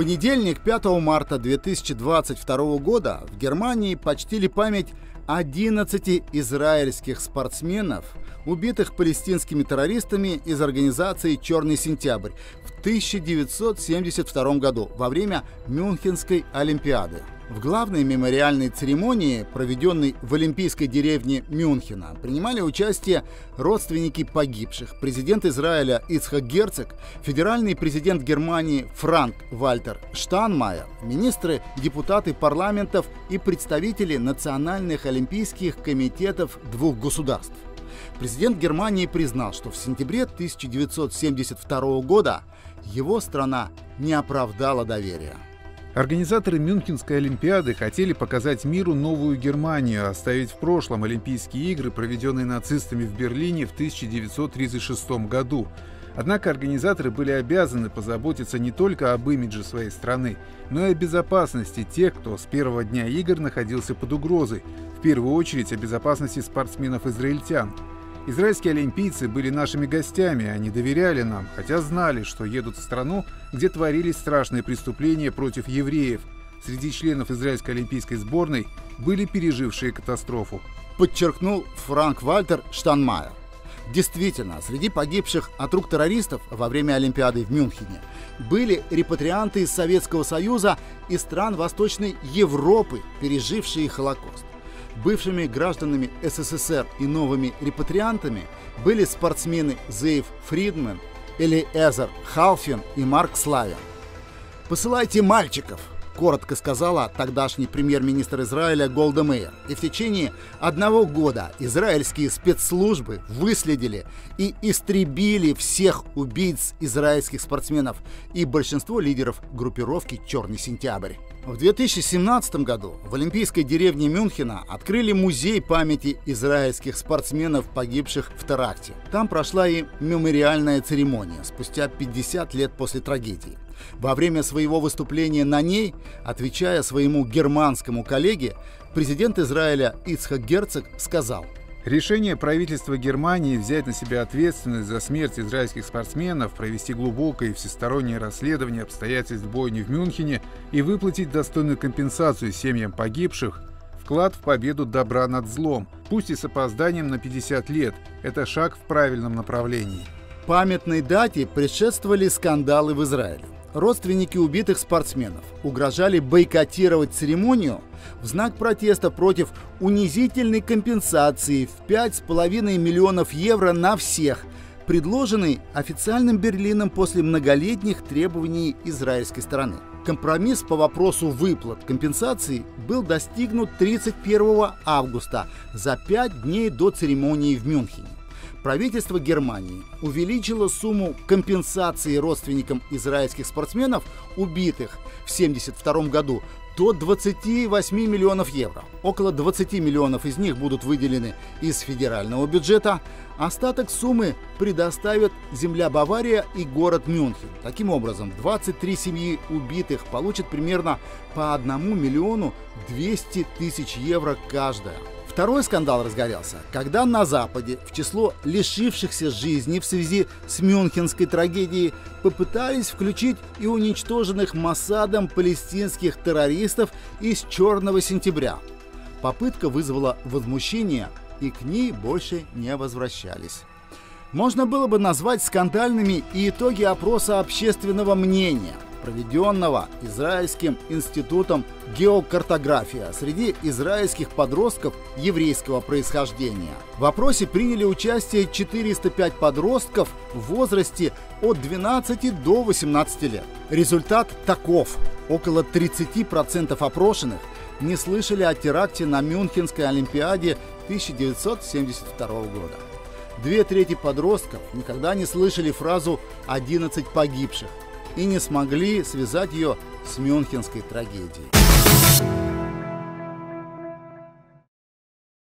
понедельник, 5 марта 2022 года, в Германии почтили память 11 израильских спортсменов, убитых палестинскими террористами из организации «Черный сентябрь» в 1972 году во время Мюнхенской Олимпиады. В главной мемориальной церемонии, проведенной в Олимпийской деревне Мюнхена, принимали участие родственники погибших, президент Израиля Ицхак Герцог, федеральный президент Германии Франк Вальтер Штанмайер, министры, депутаты парламентов и представители национальных олимпийских комитетов двух государств. Президент Германии признал, что в сентябре 1972 года его страна не оправдала доверия. Организаторы Мюнхенской Олимпиады хотели показать миру новую Германию, оставить в прошлом Олимпийские игры, проведенные нацистами в Берлине в 1936 году. Однако организаторы были обязаны позаботиться не только об имидже своей страны, но и о безопасности тех, кто с первого дня игр находился под угрозой, в первую очередь о безопасности спортсменов-израильтян. Израильские олимпийцы были нашими гостями, они доверяли нам, хотя знали, что едут в страну, где творились страшные преступления против евреев. Среди членов израильской олимпийской сборной были пережившие катастрофу. Подчеркнул Франк Вальтер Штанмайер. Действительно, среди погибших от рук террористов во время Олимпиады в Мюнхене были репатрианты из Советского Союза и стран Восточной Европы, пережившие Холокост. Бывшими гражданами СССР и новыми репатриантами были спортсмены Зейв Фридман, Элиэзер Халфин и Марк Славин. «Посылайте мальчиков!» – коротко сказала тогдашний премьер-министр Израиля Голда Мейер. И в течение одного года израильские спецслужбы выследили и истребили всех убийц израильских спортсменов и большинство лидеров группировки «Черный сентябрь». В 2017 году в Олимпийской деревне Мюнхена открыли музей памяти израильских спортсменов, погибших в теракте. Там прошла и мемориальная церемония спустя 50 лет после трагедии. Во время своего выступления на ней, отвечая своему германскому коллеге, президент Израиля Ицхак Герцог сказал – Решение правительства Германии взять на себя ответственность за смерть израильских спортсменов, провести глубокое и всестороннее расследование обстоятельств бойни в Мюнхене и выплатить достойную компенсацию семьям погибших – вклад в победу добра над злом, пусть и с опозданием на 50 лет. Это шаг в правильном направлении. Памятной дате предшествовали скандалы в Израиле. Родственники убитых спортсменов угрожали бойкотировать церемонию в знак протеста против унизительной компенсации в 5,5 миллионов евро на всех, предложенной официальным Берлином после многолетних требований израильской стороны. Компромисс по вопросу выплат компенсации был достигнут 31 августа, за пять дней до церемонии в Мюнхене правительство Германии увеличило сумму компенсации родственникам израильских спортсменов, убитых в 1972 году, до 28 миллионов евро. Около 20 миллионов из них будут выделены из федерального бюджета. Остаток суммы предоставят земля Бавария и город Мюнхен. Таким образом, 23 семьи убитых получат примерно по 1 миллиону 200 тысяч евро каждая. Второй скандал разгорелся, когда на Западе в число лишившихся жизни в связи с Мюнхенской трагедией попытались включить и уничтоженных Масадом палестинских террористов из «Черного сентября». Попытка вызвала возмущение, и к ней больше не возвращались. Можно было бы назвать скандальными и итоги опроса общественного мнения – проведенного Израильским институтом геокартография среди израильских подростков еврейского происхождения. В опросе приняли участие 405 подростков в возрасте от 12 до 18 лет. Результат таков. Около 30% опрошенных не слышали о теракте на Мюнхенской Олимпиаде 1972 года. Две трети подростков никогда не слышали фразу «11 погибших», и не смогли связать ее с мюнхенской трагедией.